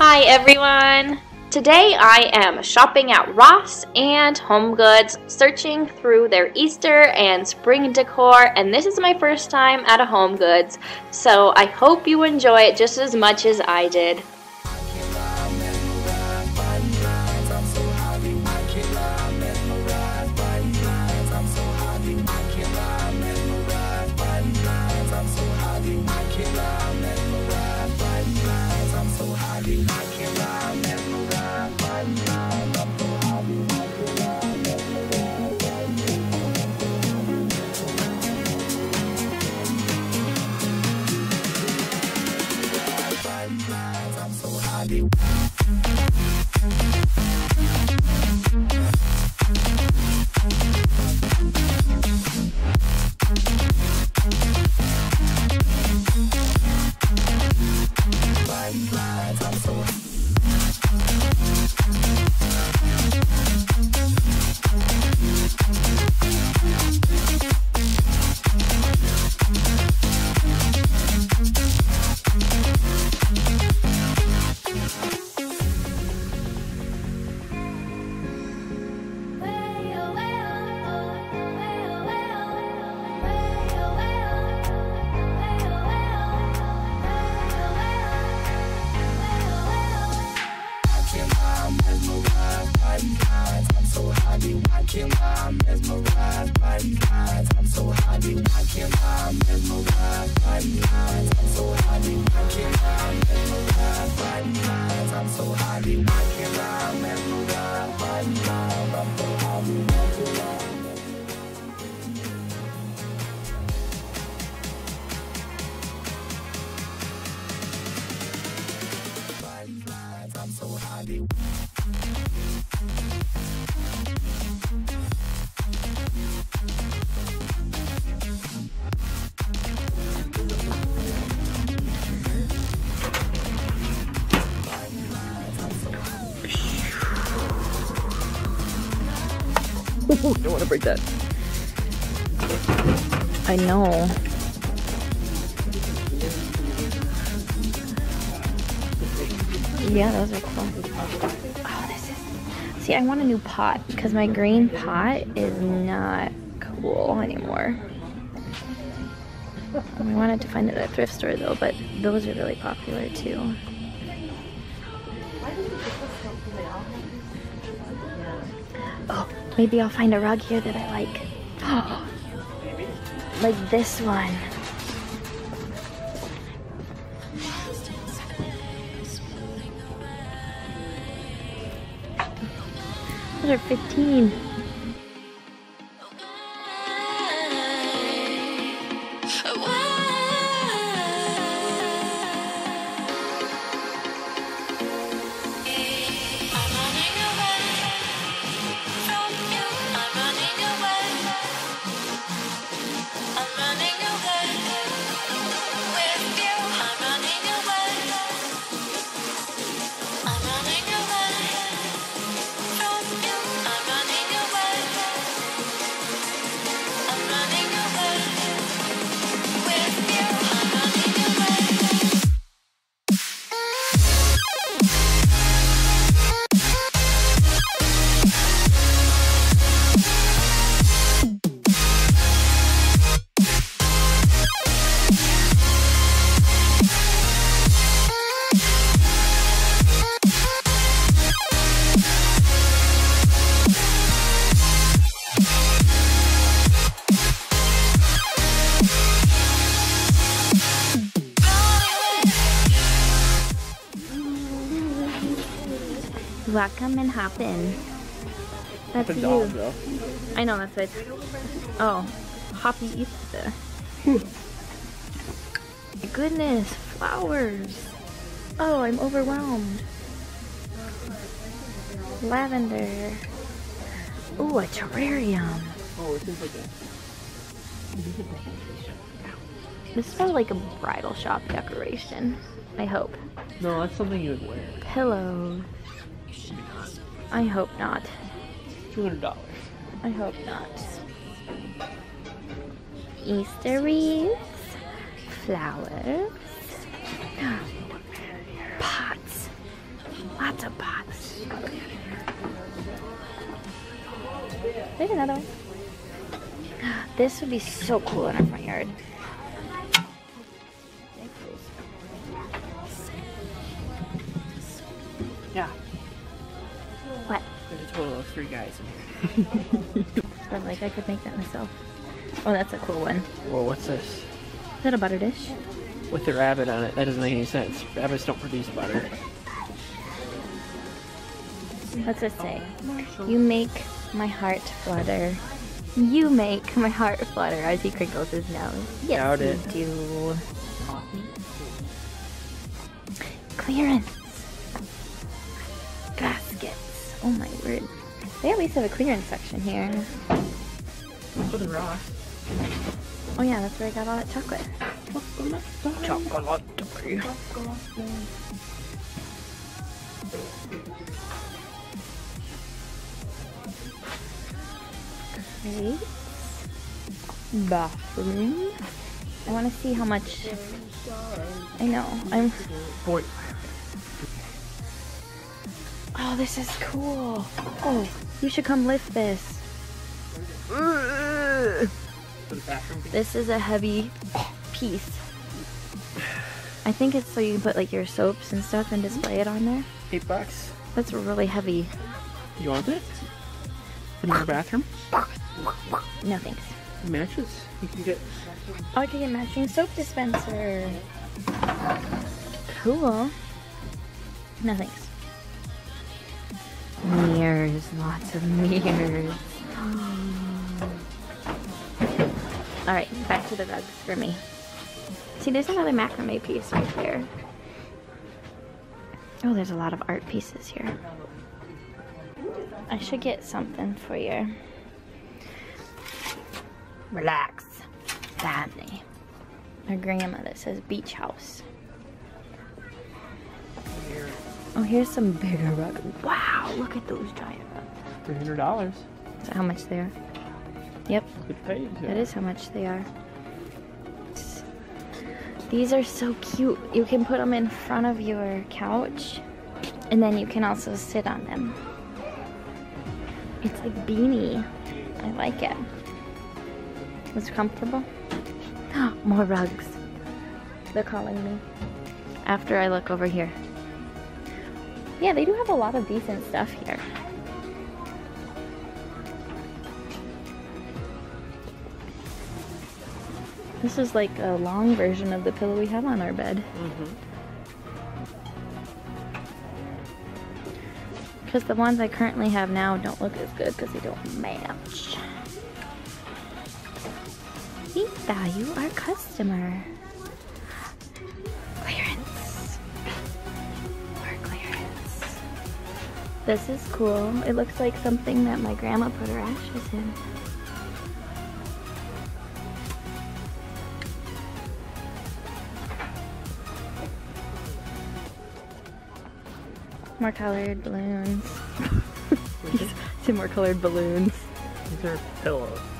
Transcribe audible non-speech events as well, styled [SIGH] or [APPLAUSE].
Hi everyone! Today I am shopping at Ross and Home Goods, searching through their Easter and spring decor, and this is my first time at a Home Goods, so I hope you enjoy it just as much as I did. I'm high, I'm so high, dude, I can't hide, memorize. I'm high, I'm so high, dude, I can't hide, memorize. I'm high, I'm so high, dude, I can't hide, memorize. I'm high, I'm so high, dude, I can't so [LAUGHS] don't want to break that. I know. Yeah, those are cool. Oh, this is. See, I want a new pot because my green pot is not cool anymore. I wanted to find it at a thrift store though, but those are really popular too. Oh, [GASPS] maybe I'll find a rug here that I like. Oh, [GASPS] like this one. Those are 15. Welcome and hop in. That's you. dog. I know that's. It's, oh, Hoppy Easter. My goodness, flowers. Oh, I'm overwhelmed. Lavender. Ooh, a terrarium. Oh, it seems like a. This smells like a bridal shop decoration. I hope. No, that's something you would wear. Pillows. I hope not. Two hundred dollars. I hope not. Easter wreaths, flowers, [GASPS] pots, lots of pots. There's another one. [GASPS] This would be so cool in our front yard. Total of three guys in here. [LAUGHS] But like I could make that myself. Oh, that's a cool one. Whoa, what's this? Is that a butter dish? With the rabbit on it. That doesn't make any sense. Rabbits don't produce butter. What's this say? You make my heart flutter. You make my heart flutter as he crinkles his nose. Yes, Doubt you it. do. Clearance. Baskets. Oh my word. They at least have a clearance section here. For the rock. Oh yeah, that's where I got all that chocolate. Chocolate. Great. Bathroom. I want to see how much. I know. I'm. Boy. Oh, this is cool. Oh, you should come lift this. For the bathroom. This is a heavy piece. I think it's so you can put like your soaps and stuff and display it on there. Eight bucks. That's really heavy. You want it? In your bathroom? No thanks. Matches. You can get. Oh, I can get matching soap dispenser. Cool. No thanks. Mirrors, lots of mirrors. Alright, back to the rugs for me. See, there's another macrame piece right there. Oh, there's a lot of art pieces here. I should get something for you. Relax. Family. Our grandma that says beach house. Oh, here's some bigger rugs. Wow, look at those giant rugs. Three hundred dollars. Is that how much they are? Yep, Good page. that is how much they are. These are so cute. You can put them in front of your couch, and then you can also sit on them. It's like beanie. I like it. It's comfortable. [GASPS] More rugs. They're calling me. After I look over here. Yeah, they do have a lot of decent stuff here. This is like a long version of the pillow we have on our bed. Mm-hmm. Because the ones I currently have now don't look as good because they don't match. We value our customer. This is cool. It looks like something that my grandma put her ashes in. More colored balloons. [LAUGHS] Two more colored balloons. These are pillows.